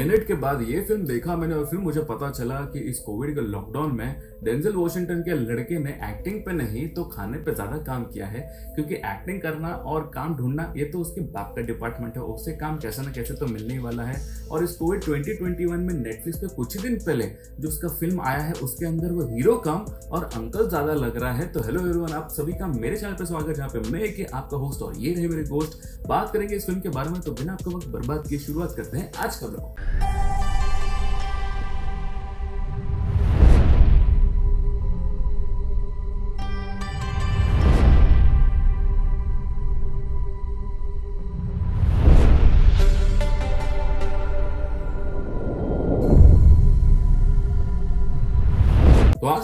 Tenet के बाद ये फ़िल्म देखा मैंने और फिर मुझे पता चला कि इस कोविड के लॉकडाउन में डेंजल वॉशिंगटन के लड़के ने एक्टिंग पे नहीं तो खाने पे ज़्यादा काम किया है। क्योंकि एक्टिंग करना और काम ढूंढना, ये तो उसके बाप का डिपार्टमेंट है। उससे काम कैसे ना कैसे तो मिलने ही वाला है। और इस कोविड 2021 में नेटफ्लिक्स पे कुछ ही दिन पहले जो उसका फ़िल्म आया है, उसके अंदर वो हीरो कम और अंकल ज़्यादा लग रहा है। तो हेलो एवरीवन आप सभी का मेरे चैनल पर स्वागत जहाँ पे मैं कि आपका होस्ट और ये रहे मेरे दोस्त बात करेंगे इस फ़िल्म के बारे में तो बिना आपको वक्त बर्बाद की शुरुआत करते हैं आज का ब्लॉग Thank you.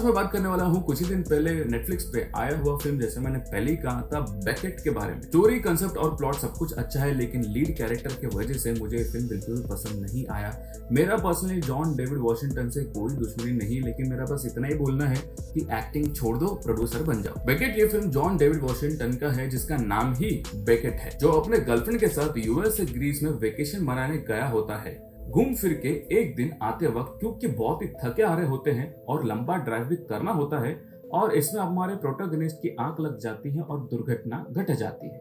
मैं बात करने वाला हूँ, कुछ ही दिन पहले नेटफ्लिक्स पे आया हुआ फ़िल्म जैसे मैंने पहले ही कहा था बैकेट के बारे में। स्टोरी कंसेप्ट और प्लॉट सब कुछ अच्छा है, लेकिन लीड कैरेक्टर की वजह से मुझे फ़िल्म बिल्कुल पसंद नहीं आया। मेरा पर्सनली जॉन डेविड वॉशिंगटन से कोई दुश्मनी नहीं, लेकिन मेरा बस इतना ही बोलना है कि एक्टिंग छोड़ दो प्रोड्यूसर बन जाओ। बैकेट ये फ़िल्म जॉन डेविड वॉशिंगटन का है, जिसका नाम ही बेकेट है, जो अपने गर्लफ्रेंड के साथ यूएस ग्रीस में वेकेशन मनाने गया होता है। घूम फिर के एक दिन आते वक्त, क्योंकि बहुत ही थके रहे होते हैं और लंबा ड्राइव भी करना होता है, और इसमें हमारे प्रोटोगनिस्ट की आँख लग जाती है और दुर्घटना घट जाती है।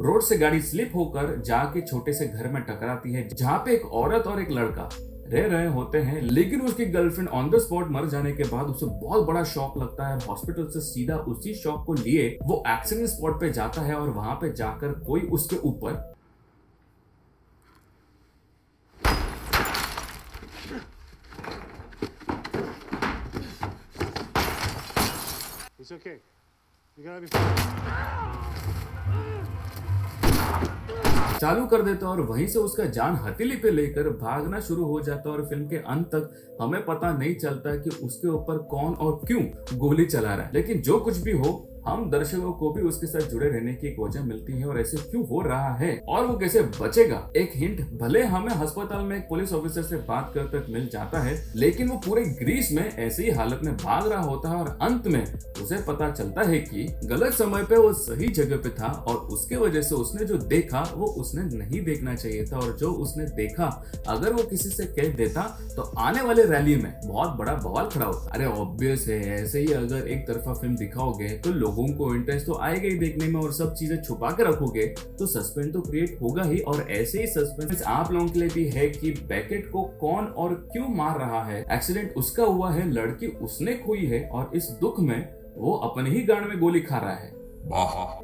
रोड से गाड़ी स्लिप होकर जाके छोटे से घर में टकराती है, जहाँ पे एक औरत और एक लड़का। रह रहे होते हैं, लेकिन उसकी गर्लफ्रेंड ऑन द स्पॉट मर जाने के बाद उसे बहुत बड़ा शॉक लगता है हॉस्पिटल से सीधा उसी शॉक को लिए वो एक्सीडेंट स्पॉट पे जाता है और वहाँ पे जाकर कोई उसके ऊपर okay. Be fine. चालू कर देता और वहीं से उसका जान हथेली पे लेकर भागना शुरू हो जाता और फ़िल्म के अंत तक हमें पता नहीं चलता कि उसके ऊपर कौन और क्यों गोली चला रहा है। लेकिन जो कुछ भी हो हम दर्शकों को भी उसके साथ जुड़े रहने की एक वजह मिलती है और ऐसे क्यों हो रहा है और वो कैसे बचेगा? एक हिंट भले हमें अस्पताल में एक पुलिस ऑफिसर से बात कर तक मिल जाता है, लेकिन वो पूरे ग्रीस में ऐसी ही हालत में भाग रहा होता है और अंत में उसे पता चलता है की गलत समय पे वो सही जगह पे था और उसके वजह से उसने जो देखा, वो उसने नहीं देखना चाहिए था और जो उसने देखा, अगर वो किसी से कह देता तो आने वाले रैली में बहुत बड़ा बवाल खड़ा होता। अरे ऑब्वियस है, ऐसे ही अगर एक तरफा फ़िल्म दिखाओगे तो लोगों को इंटरेस्ट तो आएगा ही देखने में और सब चीज़ें छुपा के रखोगे तो सस्पेंस तो क्रिएट होगा ही और ऐसे ही सस्पेंस आप लोगों के लिए भी है कि बैकेट को कौन और क्यों मार रहा है। एक्सीडेंट उसका हुआ है लड़की उसने खोई है और इस दुख में वो अपने ही गाड़ में गोली खा रहा है।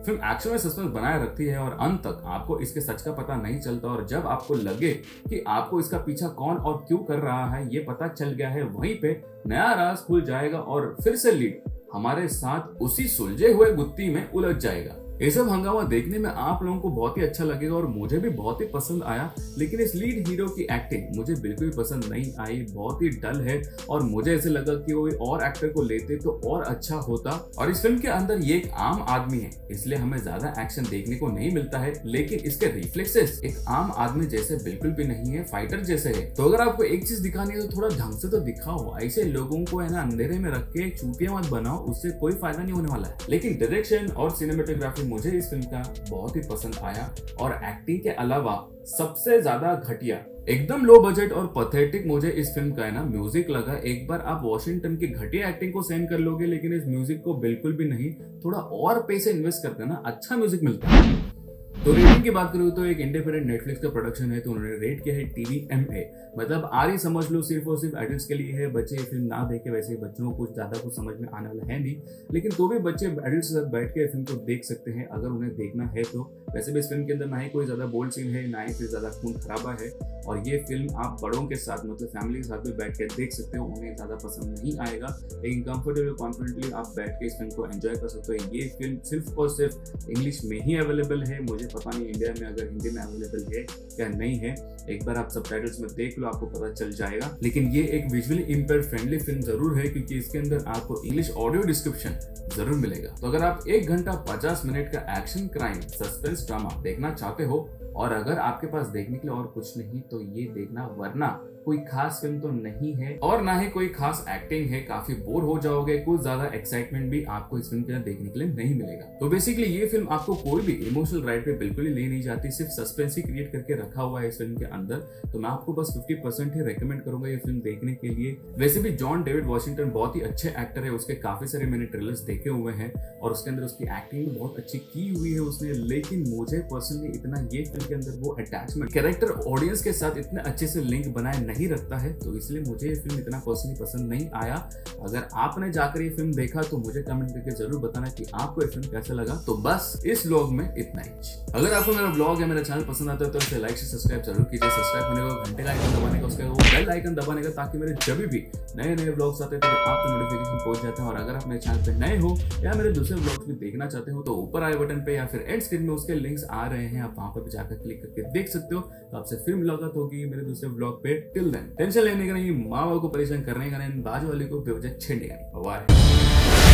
फ़िल्म एक्शन में सस्पेंस बनाए रखती है और अंत तक आपको इसके सच का पता नहीं चलता और जब आपको लगे कि आपको इसका पीछा कौन और क्यों कर रहा है ये पता चल गया है वहीं पे नया राज खुल जाएगा और फिर से लीड हमारे साथ उसी सुलझे हुए गुत्ती में उलझ जाएगा। ये सब हंगामा देखने में आप लोगों को बहुत ही अच्छा लगेगा और मुझे भी बहुत ही पसंद आया, लेकिन इस लीड हीरो की एक्टिंग मुझे बिल्कुल भी पसंद नहीं आई, बहुत ही डल है और मुझे ऐसे लगा कि वो और एक्टर को लेते तो और अच्छा होता। और इस फ़िल्म के अंदर ये एक आम आदमी है, इसलिए हमें ज़्यादा एक्शन देखने को नहीं मिलता है, लेकिन इसके रिफ्लेक्सेस एक आम आदमी जैसे बिल्कुल भी नहीं है फाइटर जैसे है। तो अगर आपको एक चीज़ दिखानी है तो थोड़ा ढंग से तो दिखाओ, ऐसे लोगों को है ना, अंधेरे में रख के चूतिया मत बनाओ, उससे कोई फ़ायदा नहीं होने वाला है। लेकिन डायरेक्शन और सिनेमेटोग्राफी मुझे इस फ़िल्म का बहुत ही पसंद आया और एक्टिंग के अलावा सबसे ज़्यादा घटिया, एकदम लो बजट और पथेटिक मुझे इस फ़िल्म का है ना म्यूज़िक लगा। एक बार आप वॉशिंगटन की घटिया एक्टिंग को सेंड कर लोगे, लेकिन इस म्यूज़िक को बिल्कुल भी नहीं, थोड़ा और पैसे इन्वेस्ट करते ना अच्छा म्यूज़िक मिलता है। तो रेटिंग की बात करूँ तो एक इंडिपेंडेंट नेटफ्लिक्स का प्रोडक्शन है तो उन्होंने रेट किया है टीवी एम ए मतलब आ रही समझ लो सिर्फ़ और सिर्फ़ एडल्ट्स के लिए है, बच्चे फ़िल्म ना देखे, वैसे ही बच्चों को कुछ ज़्यादा कुछ समझ में आने वाला है नहीं। लेकिन तो भी बच्चे एडल्ट्स के साथ बैठ के फ़िल्म को देख सकते हैं, अगर उन्हें देखना है तो। वैसे भी इस फ़िल्म के अंदर ना ही कोई ज़्यादा बोल्ड सीन है, ना ही फिर ज़्यादा खून खराबा है, और ये फ़िल्म आप बड़ों के साथ मतलब फैमिली के साथ भी बैठ के देख सकते हो, उन्हें ज़्यादा पसंद नहीं आएगा। लेकिन कंफर्टेबल कॉन्फिडेंटली आप बैठ के इस फ़िल्म को एंजॉय कर सकते हो। ये फ़िल्म सिर्फ़ और सिर्फ़ इंग्लिश में ही अवेलेबल है, मुझे पता नहीं इंडिया में अगर हिंदी में अवेलेबल है या नहीं है, एक बार आप सब में देख लो, आपको पता चल जाएगा। लेकिन ये एक विजुअली इम्पेयर फ्रेंडली फ़िल्म ज़रूर है, क्योंकि इसके अंदर आपको इंग्लिश ऑडियो डिस्क्रिप्शन ज़रूर मिलेगा। तो अगर आप एक घंटा पचास मिनट का एक्शन क्राइम सस्पेंस ड्रामा देखना चाहते हो और अगर आपके पास देखने के लिए और कुछ नहीं तो ये देखना, वरना कोई खास फ़िल्म तो नहीं है और ना ही कोई खास एक्टिंग है। काफ़ी बोर हो जाओगे, कुछ ज़्यादा एक्साइटमेंट भी आपको इस फ़िल्म के अंदर देखने के लिए नहीं मिलेगा। तो बेसिकली ये फ़िल्म आपको कोई भी इमोशनल राइड पे बिल्कुल ही ले नहीं जाती, सिर्फ़ सस्पेंस ही क्रिएट करके रखा हुआ है इस फ़िल्म के अंदर। तो मैं आपको बस फिफ्टी ही रिकमेंड करूँगा ये फ़िल्म देखने के लिए। वैसे भी जॉन डेविड वॉशिंगटन बहुत ही अच्छे एक्टर है, उसके काफ़ी सारे मैंने ट्रेलर्स देखे हुए हैं और उसके अंदर उसकी एक्टिंग बहुत अच्छी की हुई है उसने। लेकिन मुझे पर्सनली इतना ये फ़िल्म के अंदर वो अटैचमेंट कैरेक्टर ऑडियंस के साथ इतने अच्छे से लिंक बनाए नहीं रखता है तो इसलिए मुझे ये फ़िल्म इतना पर्सनली पसंद नहीं आया। अगर आपने जाकर ये फ़िल्म देखा तो मुझे कमेंट करके ज़रूर बताना कि आपको ये फ़िल्म कैसा लगा। तो बस इस व्लॉग में इतना ही। अगर आपको मेरा ब्लॉग या मेरा चैनल पसंद आता है तो इसे लाइक से सब्सक्राइब ज़रूर कीजिए। सब्सक्राइब होने को घंटे का आइकन दबाने का, उसका बेल आइकन दबाने का, ताकि मेरे जब भी नए नए ब्लॉग्स आते हैं तो आपको नोटिफिकेशन पहुँच जाता है। और अगर आप मेरे चैनल पे नए हो या मेरे दूसरे ब्लॉग्स भी देखना चाहते हो तो ऊपर आए बटन पे या फिर एंड स्क्रीन में उसके लिंक्स आ रहे हैं, आप वहाँ पर भी जाकर क्लिक करके देख सकते हो। तो आपसे फिर मुलाकात होगी मेरे दूसरे ब्लॉग पे। टिल देन टेंशन लेने का नहीं, माँ बाप को परेशान करने का नहीं, बाजू वाले को बेवजह छेड़ने का नहीं।